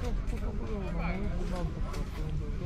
不不不不不，我们不干不不不。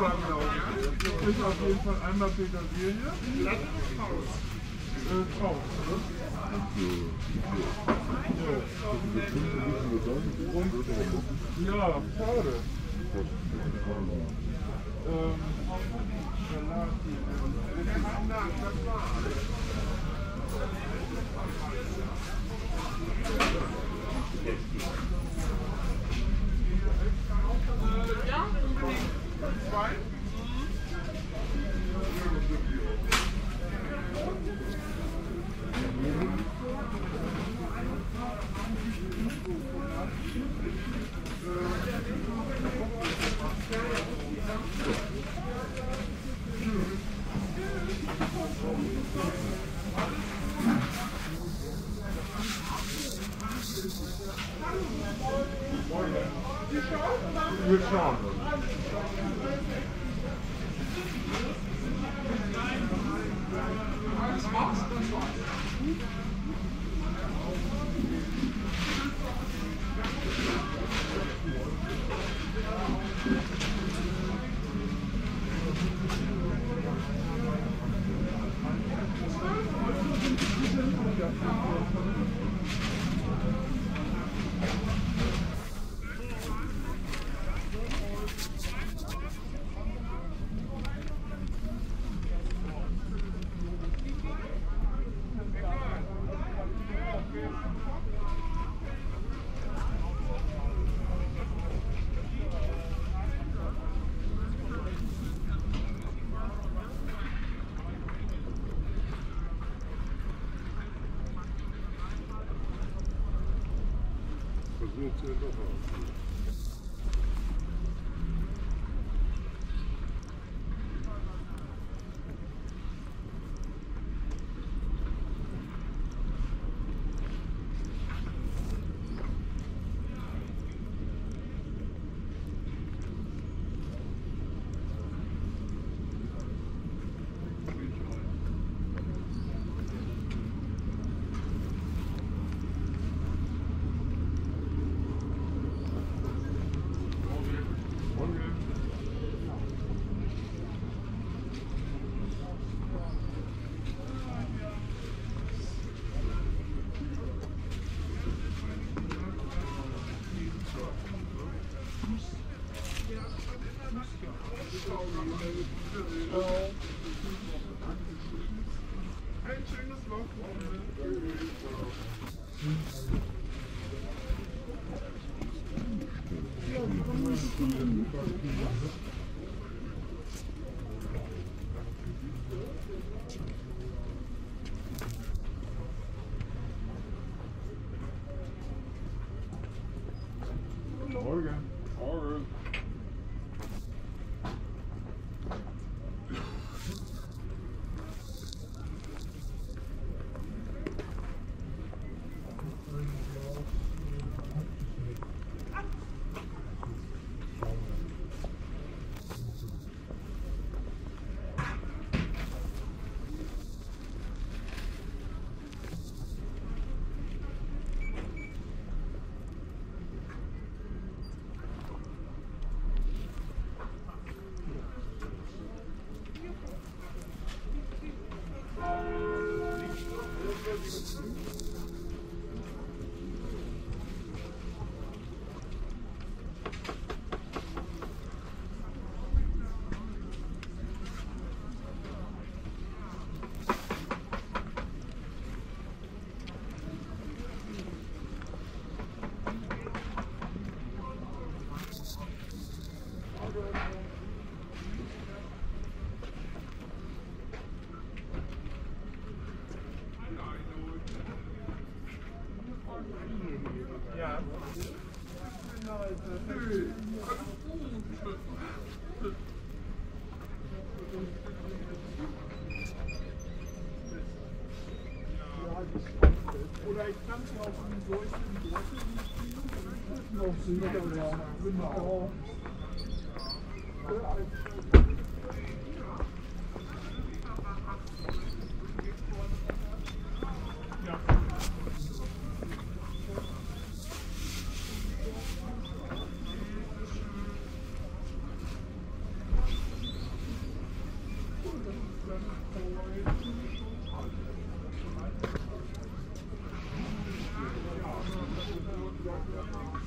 Frage auch. Ist auf jeden Fall einmal Petersilie. Äh, Kraut, oder? Ja, schade. Ähm, Salat. Wir schauen. Versucht Richard. to a local. よろしくお願いします。Thank you.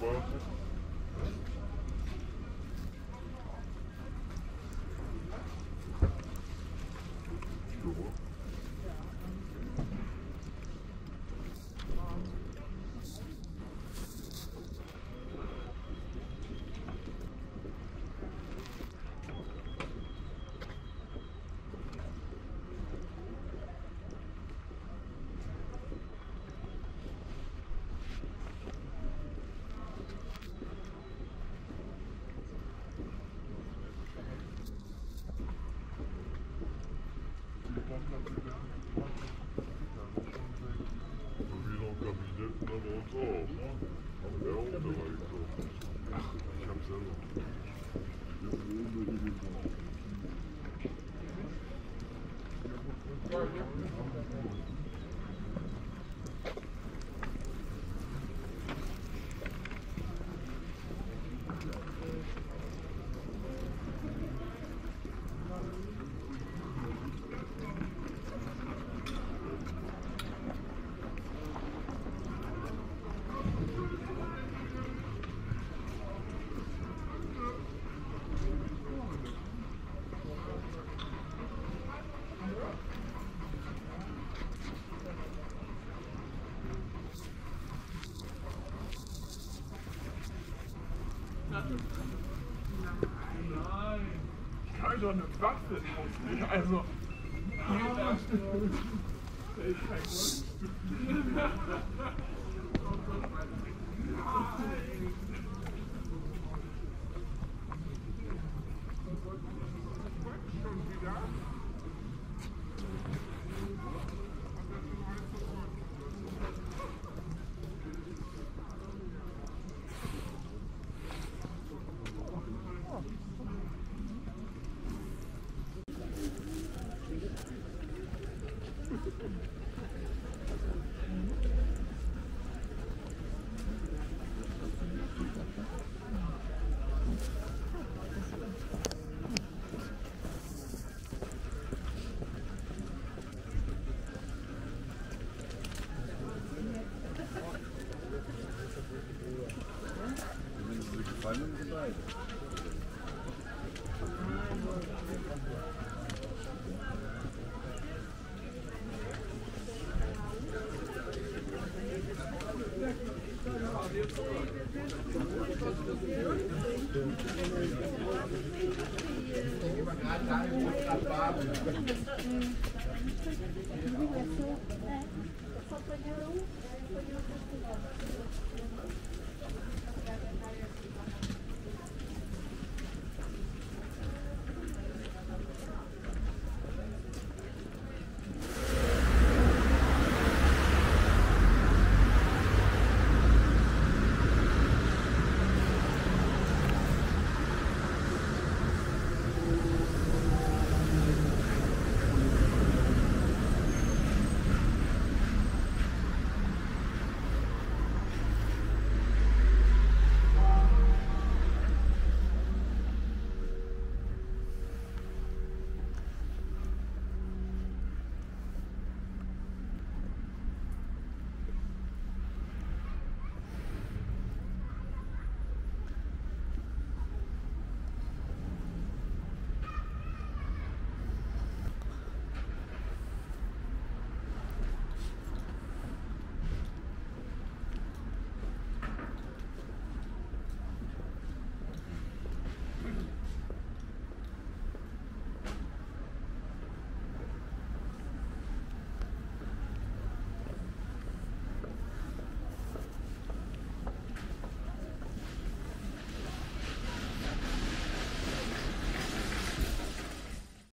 above Oh. doch eine Waffe. Also. Hum. Hum. Só para